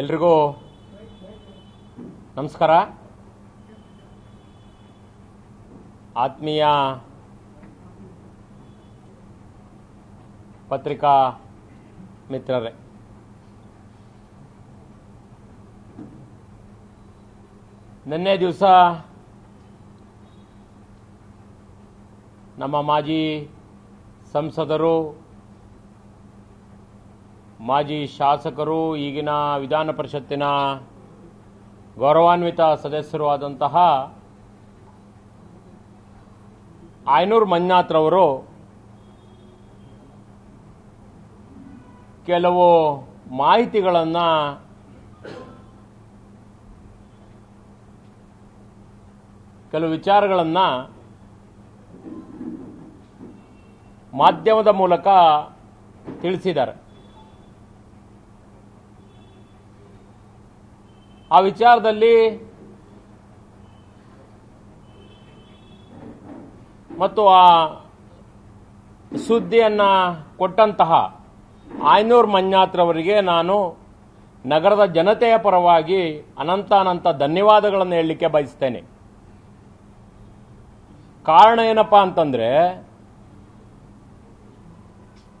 ಎಲ್ರಿಗೂ ನಮಸ್ಕಾರ. ಆತ್ಮೀಯ ಪತ್ರಿಕಾ ಮಿತ್ರರೇ ನಿನ್ನೆ ದಿವಸ ನಮ್ಮ ಮಾಜಿ ಸಂಸದರು ಮಾಜಿ ಶಾಸಕರು ಈಗಿನ ವಿಧಾನ ಪರಿಷತ್ತಿನ ಗೌರವಾನ್ವಿತ ಸದಸ್ಯರು ಆದಂತಹ ಆಯನೂರು ಮಂಜುನಾಥ್ರವರು ಕೆಲವು ಮಾಹಿತಿಗಳನ್ನು ಕೆಲವು ವಿಚಾರಗಳನ್ನು ಮಾಧ್ಯಮದ ಮೂಲಕ ತಿಳಿಸಿದ್ದಾರೆ. ಆ ವಿಚಾರದಲ್ಲಿ ಮತ್ತು ಆ ಸುದ್ದಿಯನ್ನು ಕೊಟ್ಟಂತಹ ಆಯ್ನೂರ್ ಮಂಜಾತ್ರವರಿಗೆ ನಾನು ನಗರದ ಜನತೆಯ ಪರವಾಗಿ ಅನಂತ ಅನಂತ ಧನ್ಯವಾದಗಳನ್ನು ಹೇಳಲಿಕ್ಕೆ ಬಯಸ್ತೇನೆ. ಕಾರಣ ಏನಪ್ಪ ಅಂತಂದರೆ,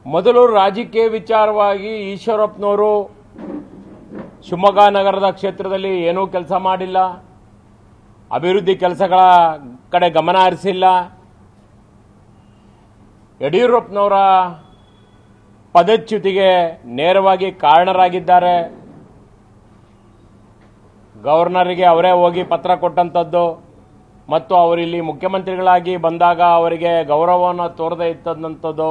ಮೊದಲು ರಾಜಕೀಯ ವಿಚಾರವಾಗಿ ಈಶ್ವರಪ್ಪನವರು ಶಿವಮೊಗ್ಗ ನಗರದ ಕ್ಷೇತ್ರದಲ್ಲಿ ಏನೂ ಕೆಲಸ ಮಾಡಿಲ್ಲ. ಅಭಿವೃದ್ಧಿ ಕೆಲಸಗಳ ಕಡೆ ಗಮನ ಹರಿಸಿಲ್ಲ. ಯಡಿಯೂರಪ್ಪನವರ ಪದಚ್ಯುತಿಗೆ ನೇರವಾಗಿ ಕಾರಣರಾಗಿದ್ದಾರೆ. ಗವರ್ನರಿಗೆ ಅವರೇ ಹೋಗಿ ಪತ್ರ ಕೊಟ್ಟಂಥದ್ದು ಮತ್ತು ಅವರಿಲ್ಲಿ ಮುಖ್ಯಮಂತ್ರಿಗಳಾಗಿ ಬಂದಾಗ ಅವರಿಗೆ ಗೌರವವನ್ನು ತೋರದೇ ಇತ್ತಂಥದ್ದು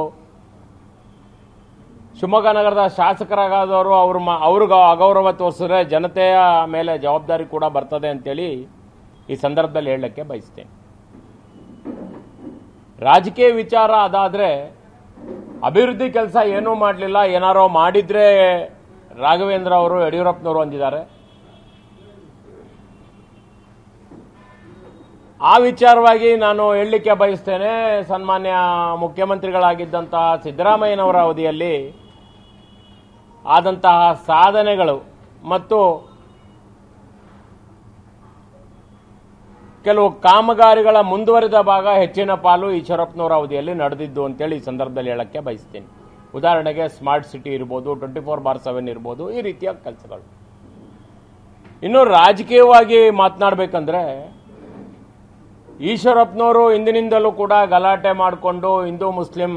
ಶಿವಮೊಗ್ಗ ನಗರದ ಶಾಸಕರಾಗಾದವರು ಅವರು ಮ ಅವ್ರಿಗೆ ಅಗೌರವ ತೋರಿಸಿದ್ರೆ ಜನತೆಯ ಮೇಲೆ ಜವಾಬ್ದಾರಿ ಕೂಡ ಬರ್ತದೆ ಅಂತೇಳಿ ಈ ಸಂದರ್ಭದಲ್ಲಿ ಹೇಳಲಿಕ್ಕೆ ಬಯಸ್ತೇನೆ. ರಾಜಕೀಯ ವಿಚಾರ ಅದಾದರೆ ಅಭಿವೃದ್ಧಿ ಕೆಲಸ ಏನೂ ಮಾಡಲಿಲ್ಲ, ಏನಾರೋ ಮಾಡಿದರೆ ರಾಘವೇಂದ್ರ ಅವರು ಯಡಿಯೂರಪ್ಪನವರು ಅಂದಿದ್ದಾರೆ. ಆ ವಿಚಾರವಾಗಿ ನಾನು ಹೇಳಲಿಕ್ಕೆ ಬಯಸ್ತೇನೆ, ಸನ್ಮಾನ್ಯ ಮುಖ್ಯಮಂತ್ರಿಗಳಾಗಿದ್ದಂತಹ ಸಿದ್ದರಾಮಯ್ಯನವರ ಅವಧಿಯಲ್ಲಿ ಆದಂತಹ ಸಾಧನೆಗಳು ಮತ್ತು ಕೆಲವು ಕಾಮಗಾರಿಗಳ ಮುಂದುವರಿದ ಭಾಗ ಹೆಚ್ಚಿನ ಪಾಲು ಈಶ್ವರಪ್ಪನವರ ಅವಧಿಯಲ್ಲಿ ನಡೆದಿದ್ದು ಅಂತೇಳಿ ಈ ಸಂದರ್ಭದಲ್ಲಿ ಹೇಳಕ್ಕೆ ಬಯಸ್ತೀನಿ. ಉದಾಹರಣೆಗೆ ಸ್ಮಾರ್ಟ್ ಸಿಟಿ ಇರ್ಬೋದು, ಟ್ವೆಂಟಿ ಫೋರ್ ಬಾರ್ ಸೆವೆನ್ ಇರ್ಬೋದು, ಈ ರೀತಿಯ ಕೆಲಸಗಳು. ಇನ್ನು ರಾಜಕೀಯವಾಗಿ ಮಾತನಾಡಬೇಕಂದ್ರೆ ಈಶ್ವರಪ್ಪನವರು ಹಿಂದಿನಿಂದಲೂ ಕೂಡ ಗಲಾಟೆ ಮಾಡಿಕೊಂಡು ಹಿಂದೂ ಮುಸ್ಲಿಂ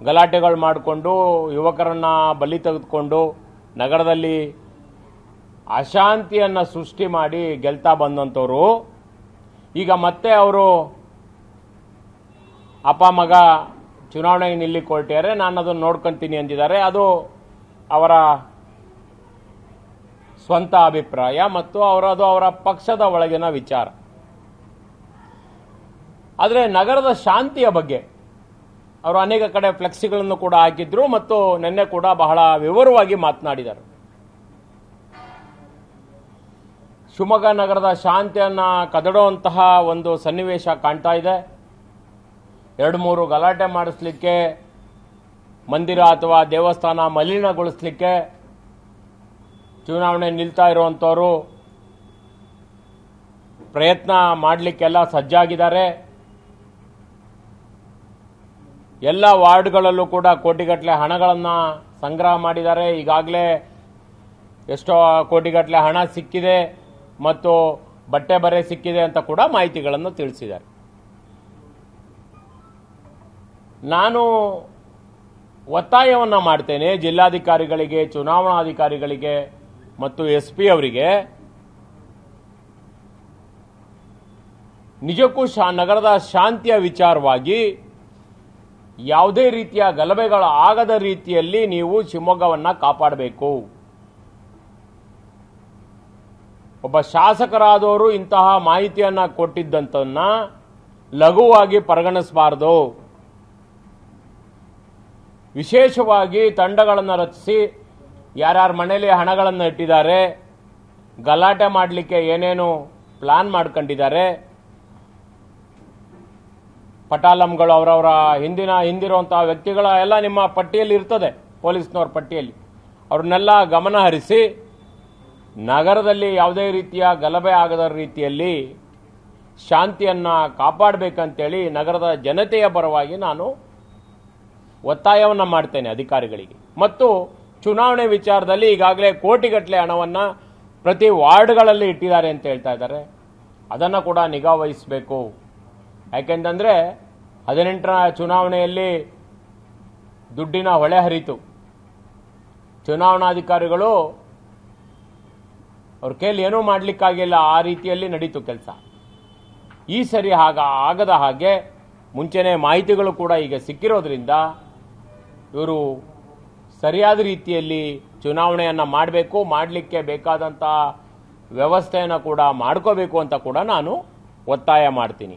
ಗಲಾಟೆಗಳು ಮಾಡಿಕೊಂಡು ಯುವಕರನ್ನು ಬಲಿ ತೆಗೆದುಕೊಂಡು ನಗರದಲ್ಲಿ ಅಶಾಂತಿಯನ್ನು ಸೃಷ್ಟಿ ಮಾಡಿ ಗೆಲ್ತಾ ಬಂದಂಥವರು. ಈಗ ಮತ್ತೆ ಅವರು ಅಪ್ಪ, ಮಗ ಚುನಾವಣೆಗೆ ಹೊರಟಿದ್ದಾರೆ ನಾನು ಅದನ್ನು ನೋಡ್ಕೊಂತೀನಿ ಅಂದಿದ್ದಾರೆ. ಅದು ಅವರ ಸ್ವಂತ ಅಭಿಪ್ರಾಯ ಮತ್ತು ಅವರದು ಅವರ ಪಕ್ಷದ ಒಳಗಿನ ವಿಚಾರ. ಆದರೆ ನಗರದ ಶಾಂತಿಯ ಬಗ್ಗೆ ಅವರು ಅನೇಕ ಕಡೆ ಫ್ಲೆಕ್ಸಿಗಳನ್ನು ಕೂಡ ಹಾಕಿದ್ರು ಮತ್ತು ನಿನ್ನೆ ಕೂಡ ಬಹಳ ವಿವರವಾಗಿ ಮಾತನಾಡಿದರು. ಶಿವಮೊಗ್ಗ ನಗರದ ಶಾಂತಿಯನ್ನು ಕದಡುವಂತಹ ಒಂದು ಸನ್ನಿವೇಶ ಕಾಣ್ತಾ ಇದೆ. ಎರಡು ಮೂರು ಗಲಾಟೆ ಮಾಡಿಸ್ಲಿಕ್ಕೆ ಮಂದಿರ ಅಥವಾ ದೇವಸ್ಥಾನ ಮಲಿನಗೊಳಿಸ್ಲಿಕ್ಕೆ ಚುನಾವಣೆ ನಿಲ್ತಾ ಇರುವಂಥವರು ಪ್ರಯತ್ನ ಮಾಡಲಿಕ್ಕೆಲ್ಲ ಸಜ್ಜಾಗಿದ್ದಾರೆ. ಎಲ್ಲ ವಾರ್ಡ್ಗಳಲ್ಲೂ ಕೂಡ ಕೋಟಿಗಟ್ಟಲೆ ಹಣಗಳನ್ನು ಸಂಗ್ರಹ ಮಾಡಿದ್ದಾರೆ. ಈಗಾಗಲೇ ಎಷ್ಟೋ ಕೋಟಿಗಟ್ಟಲೆ ಹಣ ಸಿಕ್ಕಿದೆ ಮತ್ತು ಬಟ್ಟೆ ಬರೆ ಸಿಕ್ಕಿದೆ ಅಂತ ಕೂಡ ಮಾಹಿತಿಗಳನ್ನು ತಿಳಿಸಿದ್ದಾರೆ. ನಾನು ಒತ್ತಾಯವನ್ನು ಮಾಡ್ತೇನೆ ಜಿಲ್ಲಾಧಿಕಾರಿಗಳಿಗೆ, ಚುನಾವಣಾಧಿಕಾರಿಗಳಿಗೆ ಮತ್ತು ಎಸ್ ಪಿ ಅವರಿಗೆ. ನಿಜಕ್ಕೂ ಶಾ ನಗರದ ಶಾಂತಿಯ ವಿಚಾರವಾಗಿ ಯಾವುದೇ ರೀತಿಯ ಗಲಭೆಗಳು ಆಗದ ರೀತಿಯಲ್ಲಿ ನೀವು ಶಿವಮೊಗ್ಗವನ್ನು ಕಾಪಾಡಬೇಕು. ಒಬ್ಬ ಶಾಸಕರಾದವರು ಇಂತಹ ಮಾಹಿತಿಯನ್ನು ಕೊಟ್ಟಿದ್ದಂತನ್ನ ಲಘುವಾಗಿ ಪರಿಗಣಿಸಬಾರದು. ವಿಶೇಷವಾಗಿ ತಂಡಗಳನ್ನು ರಚಿಸಿ, ಯಾರ್ಯಾರ ಮನೇಲಿ ಹಣಗಳನ್ನು ಇಟ್ಟಿದ್ದಾರೆ, ಗಲಾಟೆ ಮಾಡಲಿಕ್ಕೆ ಏನೇನು ಪ್ಲಾನ್ ಮಾಡ್ಕೊಂಡಿದ್ದಾರೆ ಪಟಾಲಂಗಳು ಅವರವರ ಹಿಂದಿನ ಹಿಂದಿರುವಂಥ ವ್ಯಕ್ತಿಗಳ ಎಲ್ಲ ನಿಮ್ಮ ಪಟ್ಟಿಯಲ್ಲಿ ಇರ್ತದೆ, ಪೊಲೀಸ್ನವ್ರ ಪಟ್ಟಿಯಲ್ಲಿ. ಅವ್ರನ್ನೆಲ್ಲ ಗಮನಹರಿಸಿ ನಗರದಲ್ಲಿ ಯಾವುದೇ ರೀತಿಯ ಗಲಭೆ ಆಗದ ರೀತಿಯಲ್ಲಿ ಶಾಂತಿಯನ್ನು ಕಾಪಾಡಬೇಕಂತೇಳಿ ನಗರದ ಜನತೆಯ ಪರವಾಗಿ ನಾನು ಒತ್ತಾಯವನ್ನು ಮಾಡ್ತೇನೆ ಅಧಿಕಾರಿಗಳಿಗೆ. ಮತ್ತು ಚುನಾವಣೆ ವಿಚಾರದಲ್ಲಿ ಈಗಾಗಲೇ ಕೋಟಿಗಟ್ಟಲೆ ಹಣವನ್ನು ಪ್ರತಿ ವಾರ್ಡ್ಗಳಲ್ಲಿ ಇಟ್ಟಿದ್ದಾರೆ ಅಂತ ಹೇಳ್ತಾ ಇದ್ದಾರೆ. ಅದನ್ನು ಕೂಡ ನಿಗಾ ವಹಿಸಬೇಕು. ಯಾಕೆಂತಂದರೆ ಹದಿನೆಂಟರ ಚುನಾವಣೆಯಲ್ಲಿ ದುಡ್ಡಿನ ಹೊಳೆ ಹರಿತು. ಚುನಾವಣಾಧಿಕಾರಿಗಳು ಅವ್ರ ಕೈಯಲ್ಲಿ ಏನೂ ಮಾಡಲಿಕ್ಕಾಗಿಲ್ಲ, ಆ ರೀತಿಯಲ್ಲಿ ನಡೀತು ಕೆಲಸ. ಈ ಸರಿ ಹಾಗ ಆಗದ ಹಾಗೆ ಮುಂಚೆನೇ ಮಾಹಿತಿಗಳು ಕೂಡ ಈಗ ಸಿಕ್ಕಿರೋದ್ರಿಂದ ಇವರು ಸರಿಯಾದ ರೀತಿಯಲ್ಲಿ ಚುನಾವಣೆಯನ್ನು ಮಾಡಬೇಕು, ಮಾಡಲಿಕ್ಕೆ ಬೇಕಾದಂಥ ವ್ಯವಸ್ಥೆಯನ್ನು ಕೂಡ ಮಾಡ್ಕೋಬೇಕು ಅಂತ ಕೂಡ ನಾನು ಒತ್ತಾಯ ಮಾಡ್ತೀನಿ.